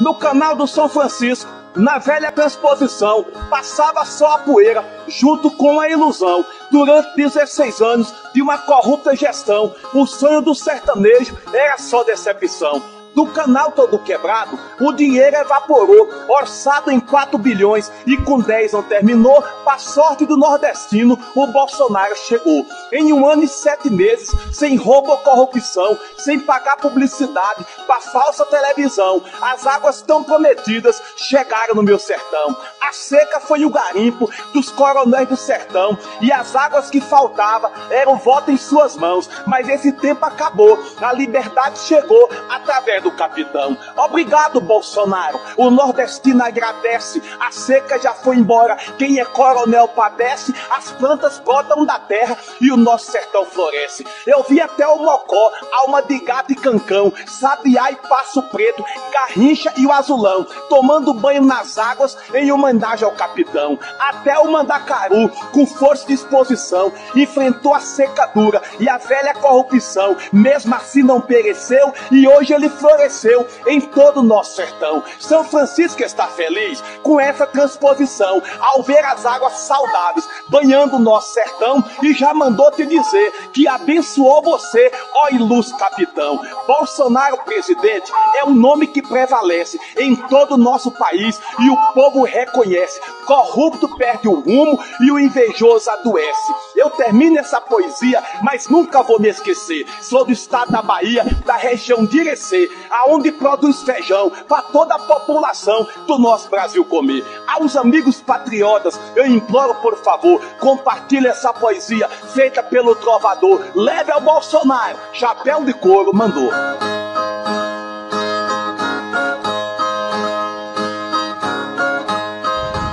no canal do São Francisco, na velha transposição, passava só a poeira, junto com a ilusão. Durante 16 anos de uma corrupta gestão, o sonho do sertanejo era só decepção do canal todo quebrado, o dinheiro evaporou, orçado em 4 bilhões e com 10 não terminou, para sorte do nordestino, o Bolsonaro chegou. Em um ano e sete meses, sem roubo ou corrupção, sem pagar publicidade para falsa televisão, as águas tão prometidas chegaram no meu sertão. A seca foi o garimpo dos coronéis do sertão e as águas que faltavam eram voto em suas mãos. Mas esse tempo acabou, a liberdade chegou através do do capitão. Obrigado, Bolsonaro. O nordestino agradece. A seca já foi embora. Quem é coronel padece. As plantas brotam da terra e o nosso sertão floresce. Eu vi até o Mocó, alma de gato e cancão, sabiá e passo preto, garrincha e o azulão, tomando banho nas águas em homenagem ao capitão. Até o Mandacaru, com força e disposição, enfrentou a secadura e a velha corrupção. Mesmo assim não pereceu e hoje ele floresceu floresceu em todo o nosso sertão. São Francisco está feliz com essa transposição ao ver as águas saudáveis banhando o nosso sertão e já mandou te dizer que abençoou você, ó ilustre capitão. Bolsonaro presidente é um nome que prevalece em todo o nosso país e o povo reconhece. Corrupto perde o rumo e o invejoso adoece. Eu termino essa poesia, mas nunca vou me esquecer. Sou do estado da Bahia, da região de Irecê aonde produz feijão para toda a população do nosso Brasil comer. Aos amigos patriotas, eu imploro por favor, compartilhe essa poesia feita pelo trovador. Leve ao Bolsonaro, chapéu de couro mandou.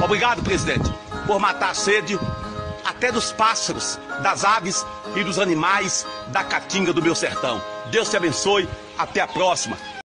Obrigado, presidente, por matar a sede até dos pássaros, das aves e dos animais da caatinga do meu sertão. Deus te abençoe. Até a próxima.